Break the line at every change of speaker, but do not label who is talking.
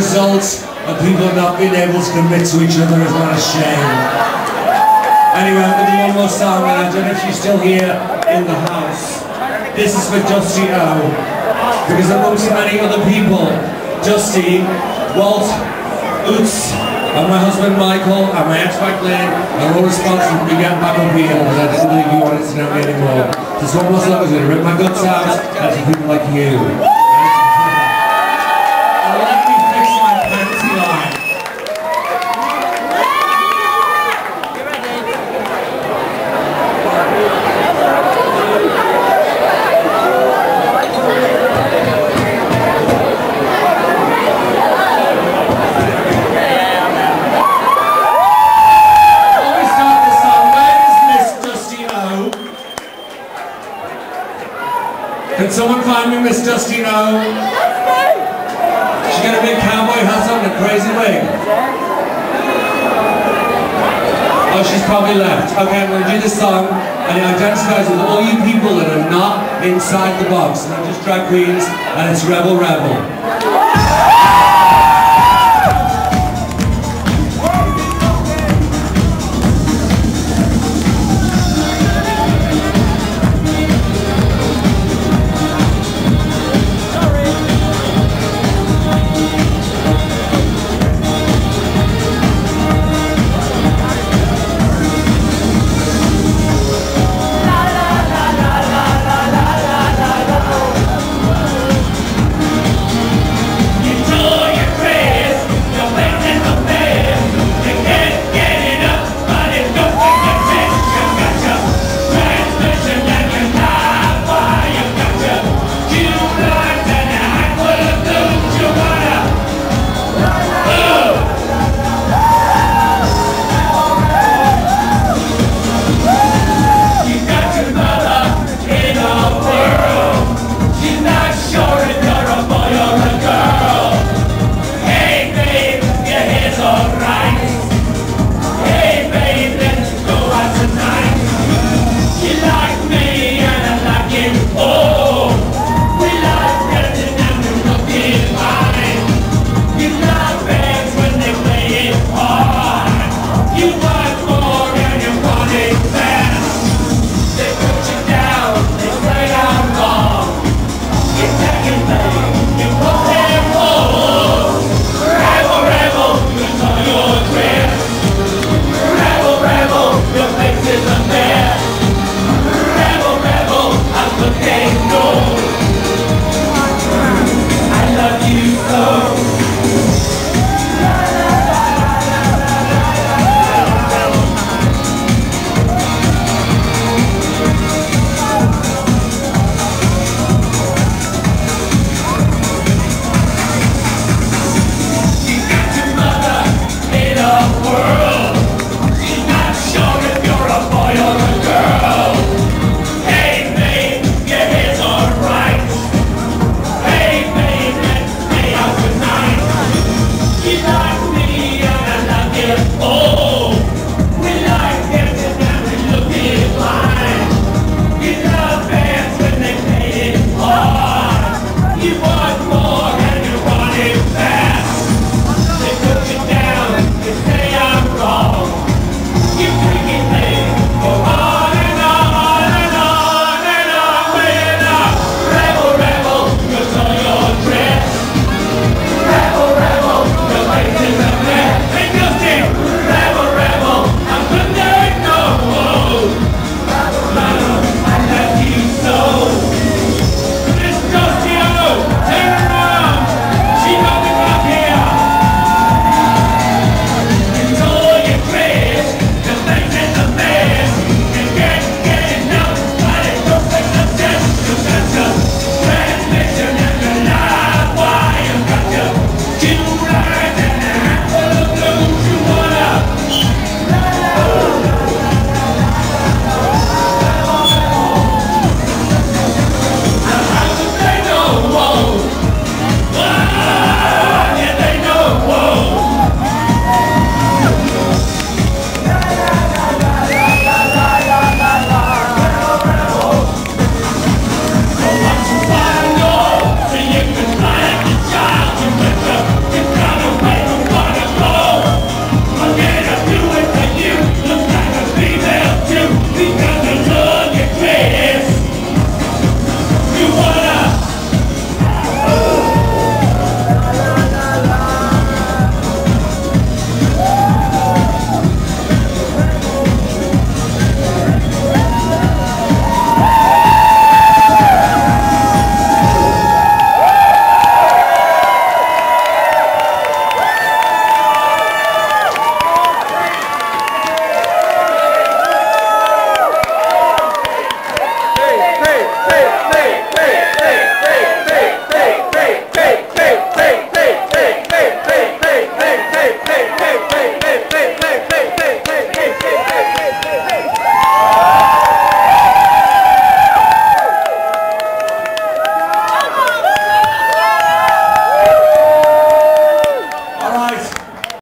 You know what? This is a result of people not being able to commit to each other. is not a shame. Anyway, I'm going to do one more song, and I don't know if she's still here in the house. This is for Dusty O. Because amongst many other people, Dusty, Walt, Oots, and my husband Michael, and my ex-wife Lynn, are all responsible for me getting back up here because I didn't believe you wanted to know me anymore. This one was I was going to rip my guts out, and for people like you. Can someone find me Miss Dusty O? She's got a big cowboy hat on and a crazy wig. Oh, she's probably left. Okay, I'm going to do this song and it identifies with all you people that are not inside the box. Not just drag queens and it's Rebel Rebel.